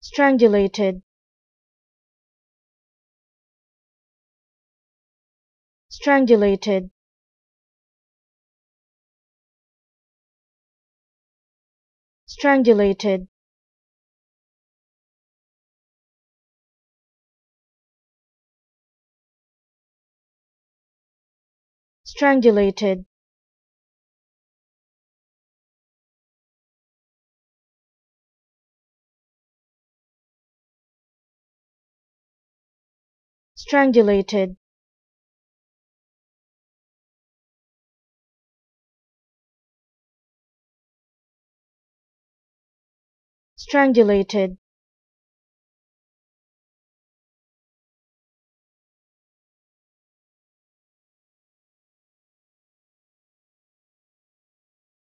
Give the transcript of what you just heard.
strangulated strangulated strangulated strangulated strangulated. Strangulated